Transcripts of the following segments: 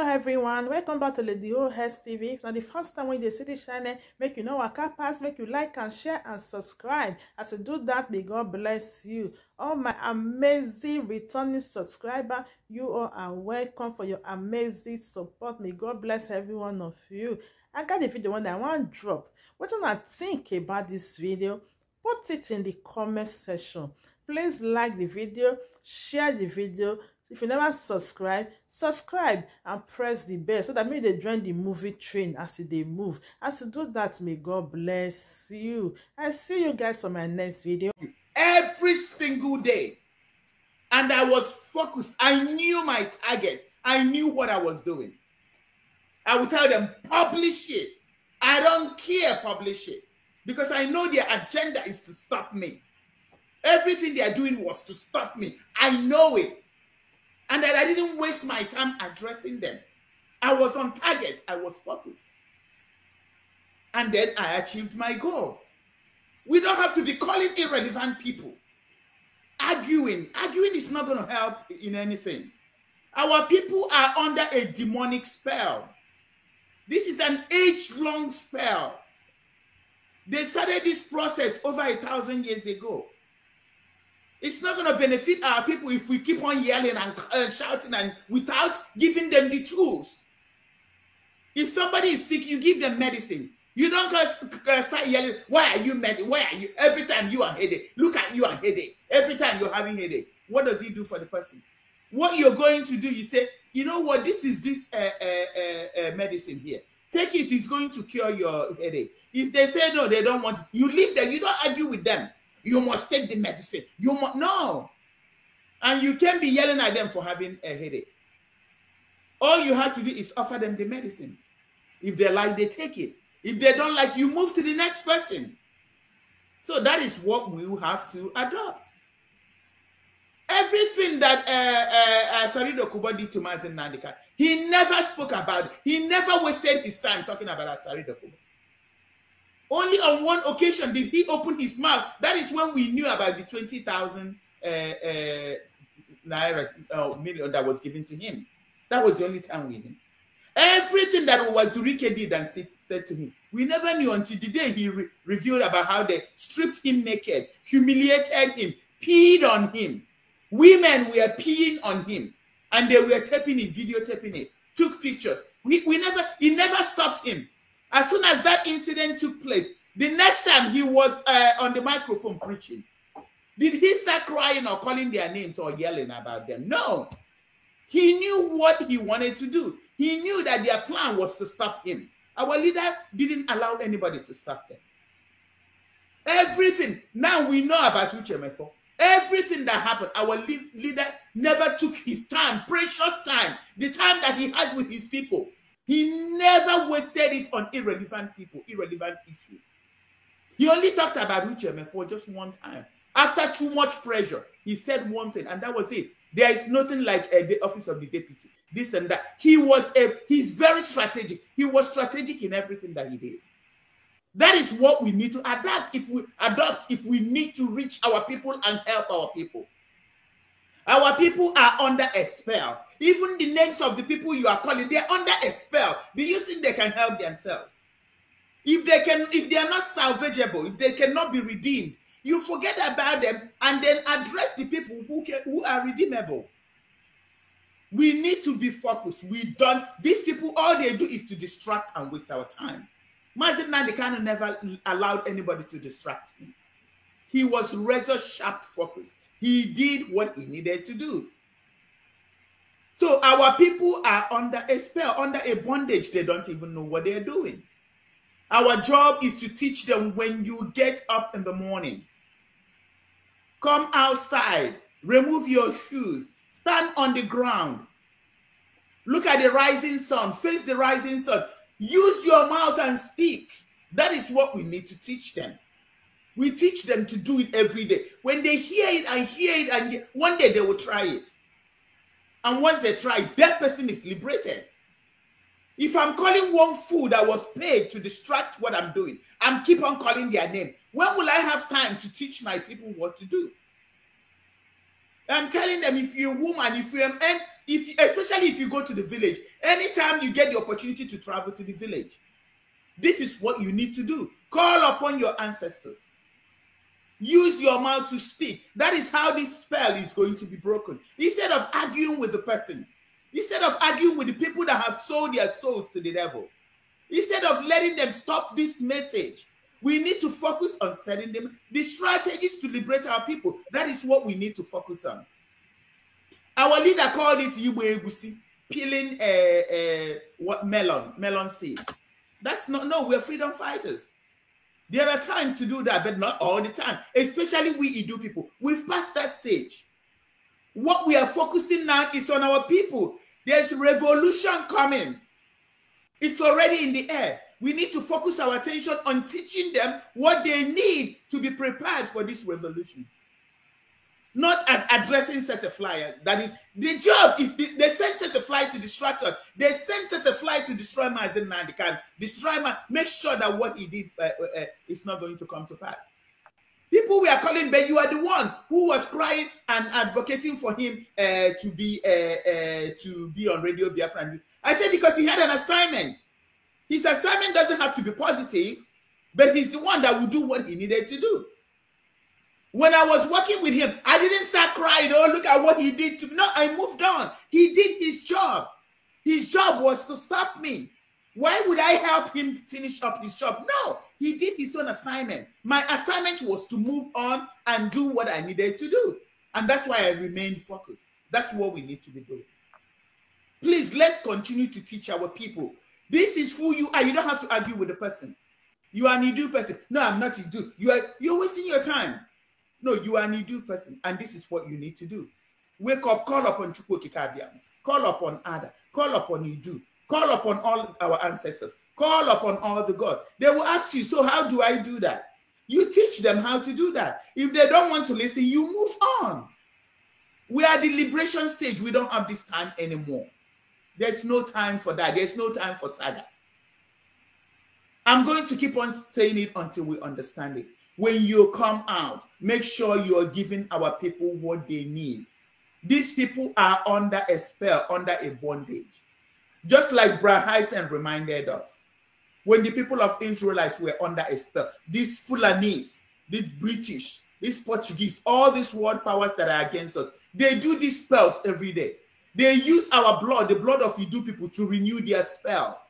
Hello everyone, welcome back to Lady O Health TV. If na the first time when you see this channel, make you know waka pass, make you like and share and subscribe. As you do that, may God bless you. All my amazing returning subscriber, you all are welcome for your amazing support. May God bless every one of you. I got the video one that I want drop. What do I think about this video? Put it in the comment section. Please like the video, share the video, if you never subscribe subscribe and press the bell so that make they join the movie train as dey move as you do that may god bless you i see you guys on my next video every single day. And I was focused. I knew my target. I knew what I was doing. I would tell them, publish it. I don't care, publish it. Because I know their agenda is to stop me. Everything they are doing was to stop me. I know it. And that I didn't waste my time addressing them. I was on target. I was focused. And then I achieved my goal. We don't have to be calling irrelevant people. Arguing. Arguing is not going to help in anything. Our people are under a demonic spell. This is an age long spell. They started this process over a thousand years ago. It's not going to benefit our people if we keep on yelling and uh, shouting and without giving them the tools. If somebody is sick, you give them medicine. You don't just uh, start yelling, why are you mad? Why are you? Every time you are headache, look at you are headache. Every time you're having headache, what does he do for the person? What you're going to do, you say, you know what, this is this uh, uh, uh, uh, medicine here. Take it, it's going to cure your headache. If they say no, they don't want it, you leave them, you don't argue with them. You must take the medicine. You must, no. And you can't be yelling at them for having a headache. All you have to do is offer them the medicine. If they like, they take it. If they don't like, you move to the next person. So that is what we have to adopt. Everything that uh, uh, uh, Sarido did to Mazi Nnamdi Kanu, he never spoke about it. He never wasted his time talking about Sarido Kubo. Only on one occasion did he open his mouth. That is when we knew about the 20,000 uh, uh, naira uh, million that was given to him. That was the only time we knew. Everything that Uwazuruike did and said, to him, we never knew until the day he re revealed about how they stripped him naked, humiliated him, peed on him. Women were peeing on him, and they were taping it, videotaping it, took pictures. We, we never, he never stopped him. As soon as that incident took place, the next time he was uh, on the microphone preaching, did he start crying or calling their names or yelling about them? No. He knew what he wanted to do. He knew that their plan was to stop him. Our leader didn't allow anybody to stop them. Everything. Now we know about Uche Mefor. Everything that happened, our leader never took his time, precious time, the time that he has with his people. He never wasted it on irrelevant people, irrelevant issues. He only talked about Uche Mefor just one time. After too much pressure, he said one thing, and that was it. There is nothing like uh, the office of the deputy, this and that. He was a, he's very strategic. He was strategic in everything that he did. That is what we need to adapt if we adopt, if we need to reach our people and help our people. Our people are under a spell. Even the names of the people you are calling, they're under a spell. Do you think they can help themselves? If they can, if they are not salvageable, if they cannot be redeemed, you forget about them and then address the people who can who are redeemable. We need to be focused. We don't, these people, all they do is to distract and waste our time. Mazi Nnamdi Kanu never allowed anybody to distract him. He was razor sharp focused. He did what he needed to do. So our people are under a spell, under a bondage. They don't even know what they're doing. Our job is to teach them when you get up in the morning, come outside, remove your shoes, stand on the ground, look at the rising sun, face the rising sun, use your mouth and speak. That is what we need to teach them. We teach them to do it every day. When they hear it and hear it, and hear, one day they will try it. And once they try, that person is liberated. If I'm calling one fool that was paid to distract what I'm doing, I'm keep on calling their name. When will I have time to teach my people what to do? I'm telling them if you're a woman, if you're and if especially if you go to the village, anytime you get the opportunity to travel to the village, this is what you need to do. Call upon your ancestors. Use your mouth to speak. That is how this spell is going to be broken. Instead of arguing with the person, instead of arguing with the people that have sold their souls to the devil, instead of letting them stop this message, we need to focus on setting them the strategies to liberate our people. That is what we need to focus on. Our leader called it Egusi, peeling a, a what melon, melon seed. That's not no, we're freedom fighters. There are times to do that, but not all the time. Especially we Idu people. We've passed that stage. What we are focusing now is on our people. There's revolution coming. It's already in the air. We need to focus our attention on teaching them what they need to be prepared for this revolution. Not as addressing such a flyer. That is the job is the, they send such a flyer to distract us. They send such a flyer to destroy Mazi Nnamdi Kanu. Destroy man. Make sure that what he did uh, uh, uh, is not going to come to pass. People we are calling, but you are the one who was crying and advocating for him uh, to be uh, uh, to be on Radio Biafra. I said because he had an assignment. His assignment doesn't have to be positive, but he's the one that will do what he needed to do. When I was working with him, I didn't start crying. Oh, look at what he did to me. No, I moved on. He did his job. His job was to stop me. Why would I help him finish up his job? No, he did his own assignment. My assignment was to move on and do what I needed to do. And that's why I remained focused. That's what we need to be doing. Please, let's continue to teach our people. This is who you are. You don't have to argue with the person. You are an Idu person. No, I'm not Idu. You are you're wasting your time. No, you are an Idu person, and this is what you need to do. Wake up, call upon Chukwu Okike Abiama, call upon Ada, call upon Idu, call upon all our ancestors, call upon all the God. They will ask you, so how do I do that? You teach them how to do that. If they don't want to listen, you move on. We are the liberation stage. We don't have this time anymore. There's no time for that. There's no time for saga. I'm going to keep on saying it until we understand it. When you come out, make sure you are giving our people what they need. These people are under a spell, under a bondage. Just like Brahisen reminded us. When the people of Israelites were under a spell, these Fulanese, the British, these Portuguese, all these world powers that are against us, they do these spells every day. They use our blood, the blood of Idu people, to renew their spell,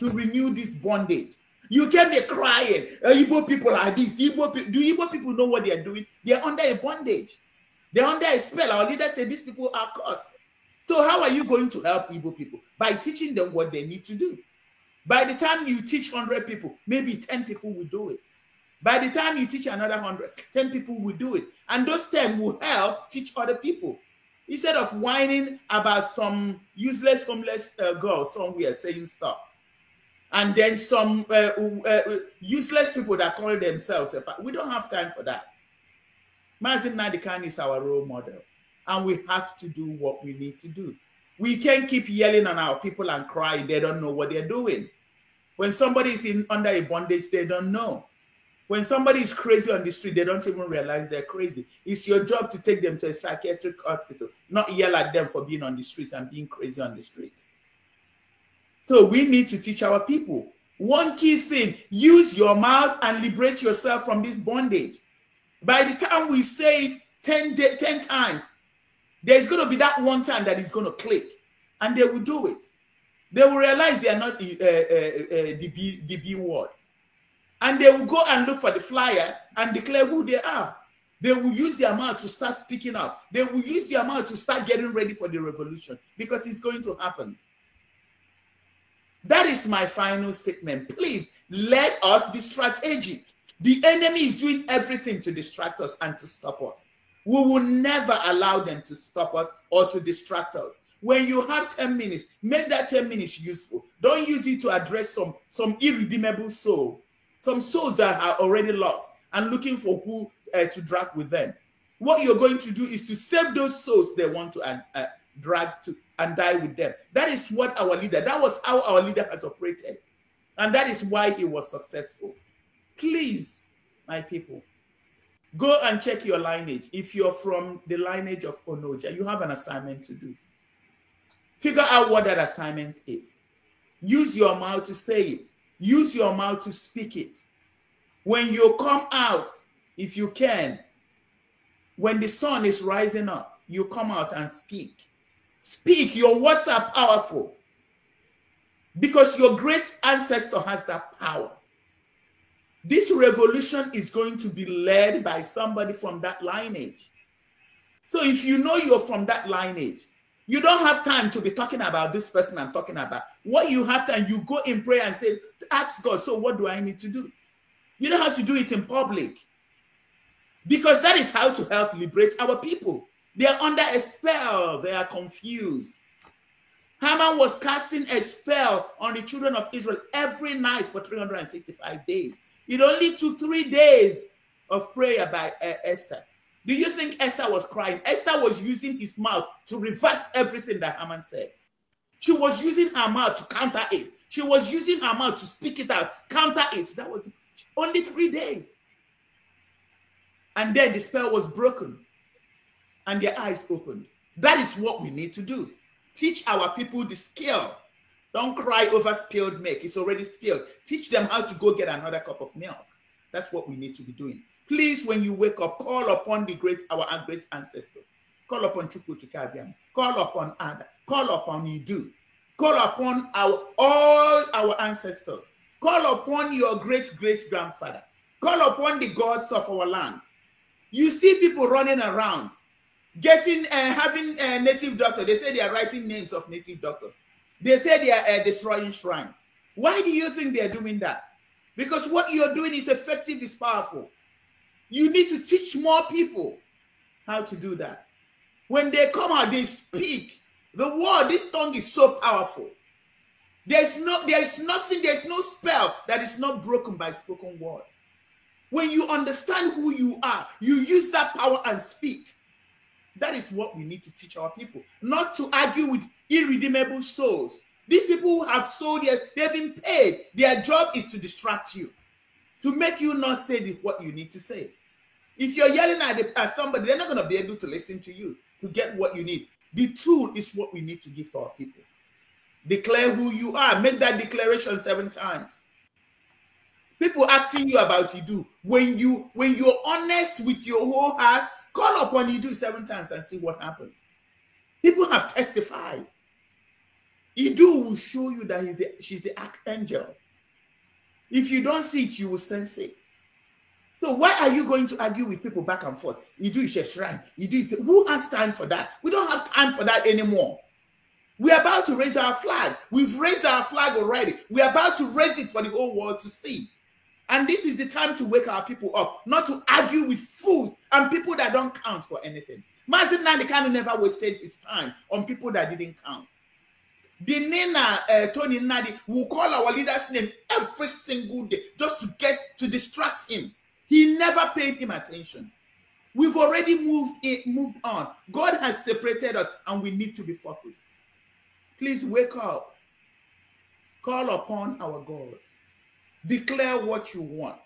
to renew this bondage. You can be crying. Uh, Igbo people are this. Igbo pe- do Igbo people know what they are doing? They are under a bondage. They're under a spell. Our leaders say these people are cursed. So how are you going to help Igbo people? By teaching them what they need to do. By the time you teach 100 people, maybe 10 people will do it. By the time you teach another 100, 10 people will do it. And those 10 will help teach other people. Instead of whining about some useless homeless uh, girl somewhere saying stuff. And then some uh, uh, useless people that call themselves, we don't have time for that. Mazi Nnamdi Kanu is our role model. And we have to do what we need to do. We can't keep yelling on our people and crying. They don't know what they're doing. When somebody is in under a bondage, they don't know. When somebody is crazy on the street, they don't even realize they're crazy. It's your job to take them to a psychiatric hospital, not yell at them for being on the street and being crazy on the street. So we need to teach our people. One key thing use your mouth and liberate yourself from this bondage. By the time we say it 10, 10 times, there's going to be that one time that is going to click, and they will do it. They will realize they are not uh, uh, uh, the, B, the B word. And they will go and look for the flyer and declare who they are. They will use their mouth to start speaking up. They will use their mouth to start getting ready for the revolution because it's going to happen. That is my final statement. Please let us be strategic. The enemy is doing everything to distract us and to stop us. We will never allow them to stop us or to distract us. When you have 10 minutes, make that 10 minutes useful. Don't use it to address some, some irredeemable soul, some souls that are already lost and looking for who uh, to drag with them. What you're going to do is to save those souls they want to uh, uh, drag to and die with them. That is what our leader, that was how our leader has operated. And that is why he was successful. Please, my people, go and check your lineage. If you're from the lineage of Onoja, you have an assignment to do. Figure out what that assignment is. Use your mouth to say it. Use your mouth to speak it. When you come out, if you can, when the sun is rising up, you come out and speak. Speak. Your words are powerful because your great ancestor has that power. This revolution is going to be led by somebody from that lineage. So if you know you're from that lineage, you don't have time to be talking about this person I'm talking about. What you have to, you go in prayer and say, ask God, so what do I need to do? You don't have to do it in public. Because that is how to help liberate our people. They are under a spell, they are confused. Haman was casting a spell on the children of Israel every night for 365 days. It only took three days of prayer by uh, Esther. Do you think Esther was crying? Esther was using his mouth to reverse everything that Haman said. She was using her mouth to counter it. She was using her mouth to speak it out, counter it. That was only three days. And then the spell was broken and their eyes opened. That is what we need to do. Teach our people the skill don't cry over spilled milk. It's already spilled. Teach them how to go get another cup of milk. That's what we need to be doing. Please, when you wake up, call upon the great, our great ancestors. Call upon Chukwu Okike Abiama. Call upon Ada. Call upon Idu. Call upon our all our ancestors. Call upon your great great grandfather. Call upon the gods of our land. You see people running around, getting uh, having a native doctor. They say they are writing names of native doctors. They say they are uh, destroying shrines. Why do you think they are doing that? Because what you're doing is effective, is powerful. You need to teach more people how to do that. When they come out, they speak. The word, this tongue is so powerful. There's no, there's nothing, there's no spell that is not broken by spoken word. When you understand who you are, you use that power and speak. That is what we need to teach our people, not to argue with irredeemable souls. These people have sold, their, they've been paid. Their job is to distract you, to make you not say what you need to say. If you're yelling at, the, at somebody, they're not going to be able to listen to you to get what you need. The tool is what we need to give to our people. Declare who you are. Make that declaration seven times. People asking you about you do when you when you're honest with your whole heart Call upon you do seven times and see what happens. People have testified. Idu will show you that he's the, she's the archangel. If you don't see it, you will sense it. So why are you going to argue with people back and forth? You do is a shrine. You do is who has time for that? We don't have time for that anymore. We're about to raise our flag. We've raised our flag already. We're about to raise it for the whole world to see. And this is the time to wake our people up, not to argue with fools and people that don't count for anything. Mazi Nnamdi Kanu never wasted his time on people that didn't count. The Nina uh, Tony Nnadi will call our leader's name every single day just to get to distract him. He never paid him attention. We've already moved in, moved on. God has separated us, and we need to be focused. Please wake up. Call upon our gods. Declare what you want.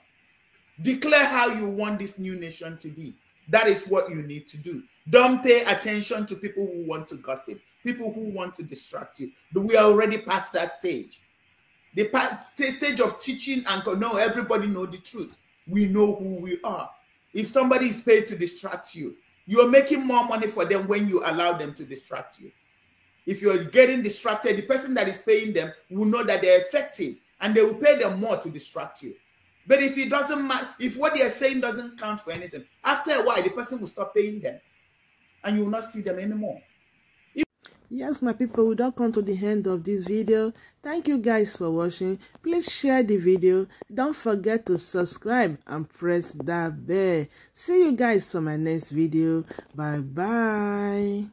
Declare how you want this new nation to be. That is what you need to do. Don't pay attention to people who want to gossip, people who want to distract you. We are already past that stage. The stage of teaching and no, everybody know the truth. We know who we are. If somebody is paid to distract you, you're making more money for them when you allow them to distract you. If you're getting distracted, the person that is paying them will know that they're effective and they will pay them more to distract you. But if it doesn't matter, if what they are saying doesn't count for anything, after a while, the person will stop paying them. And you will not see them anymore. Yes my people we don't come to the end of this video. Thank you guys for watching. Please share the video. Don't forget to subscribe and press that bell. See you guys on my next video. Bye bye